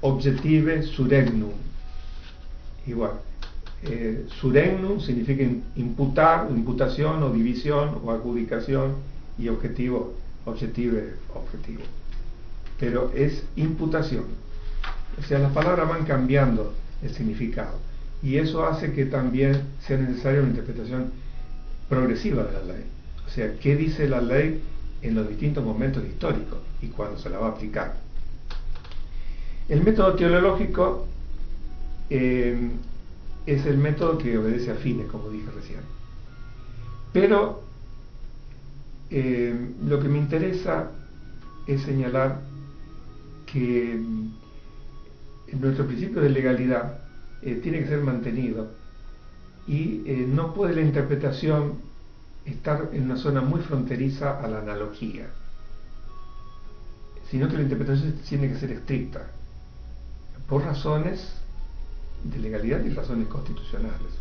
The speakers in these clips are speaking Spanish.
objective suregnum. Igual, eh, significa imputar, imputación o división o adjudicación y objetivo, objective, objetivo. Pero es imputación. O sea, las palabras van cambiando el significado. Y eso hace que también sea necesaria una interpretación progresiva de la ley. O sea, ¿qué dice la ley en los distintos momentos históricos y cuándo se la va a aplicar? El método teológico eh, es el método que obedece a fines, como dije recién. Pero eh, lo que me interesa es señalar que mm, nuestro principio de legalidad eh, tiene que ser mantenido. Y no puede la interpretación estar en una zona muy fronteriza a la analogía, sino que la interpretación tiene que ser estricta, por razones de legalidad y razones constitucionales.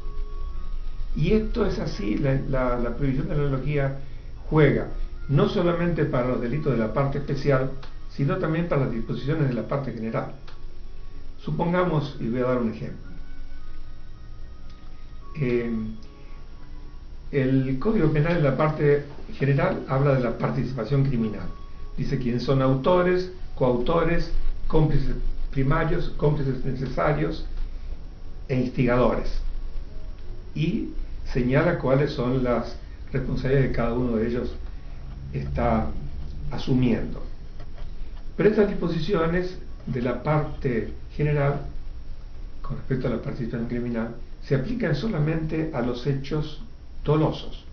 Y esto es así, la, la, prohibición de la analogía juega no solamente para los delitos de la parte especial, sino también para las disposiciones de la parte general. Supongamos, y voy a dar un ejemplo, eh, el Código Penal en la parte general habla de la participación criminal. Dice quiénes son autores, coautores, cómplices primarios, cómplices necesarios e instigadores. Y señala cuáles son las responsabilidades que cada uno de ellos está asumiendo. Pero estas disposiciones de la parte general, con respecto a la participación criminal, se aplican solamente a los hechos dolosos.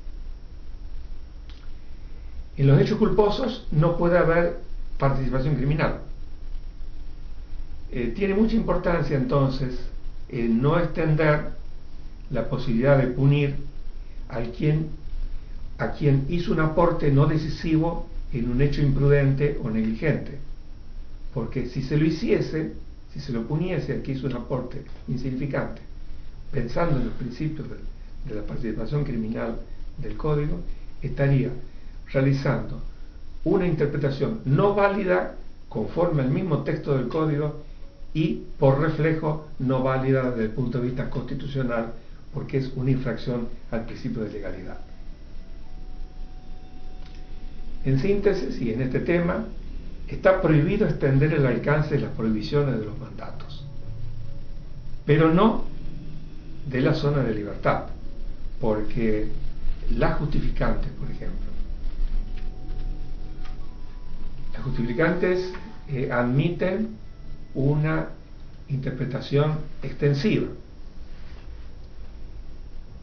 En los hechos culposos no puede haber participación criminal. Eh, tiene mucha importancia entonces no extender la posibilidad de punir a quien, a quien hizo un aporte no decisivo en un hecho imprudente o negligente. Porque si se lo hiciese, si se lo puniese al que hizo un aporte insignificante, pensando en los principios de, la participación criminal del código, estaría realizando una interpretación no válida conforme al mismo texto del código y por reflejo no válida desde el punto de vista constitucional porque es una infracción al principio de legalidad. En síntesis y en este tema, está prohibido extender el alcance de las prohibiciones de los mandatos, pero no de la zona de libertad, porque las justificantes, por ejemplo, las justificantes eh, admiten una interpretación extensiva.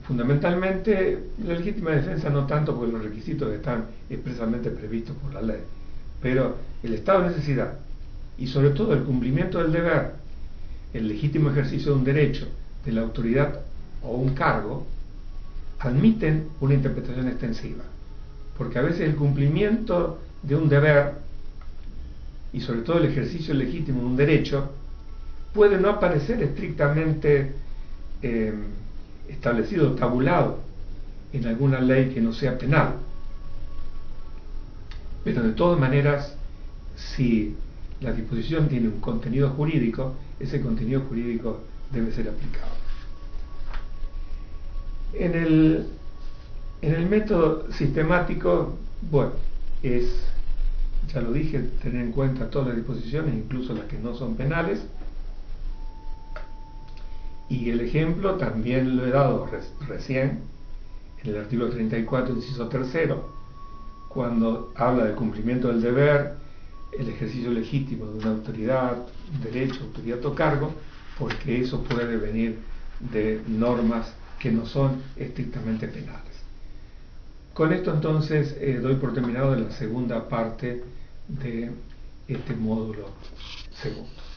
Fundamentalmente, la legítima defensa no tanto porque los requisitos están expresamente previstos por la ley, pero el estado de necesidad y sobre todo el cumplimiento del deber, el legítimo ejercicio de un derecho, de la autoridad o un cargo admiten una interpretación extensiva, porque a veces el cumplimiento de un deber y sobre todo el ejercicio legítimo de un derecho puede no aparecer estrictamente eh, establecido, tabulado en alguna ley que no sea penal. Pero de todas maneras, si la disposición tiene un contenido jurídico, ese contenido jurídico debe ser aplicado. En el, en el método sistemático, bueno, es, ya lo dije, tener en cuenta todas las disposiciones, incluso las que no son penales. Y el ejemplo también lo he dado recién, en el artículo 34, inciso tercero, cuando habla del cumplimiento del deber, el ejercicio legítimo de una autoridad, derecho, autoridad o cargo, porque eso puede venir de normas que no son estrictamente penales. Con esto entonces eh, doy por terminado la segunda parte de este módulo segundo.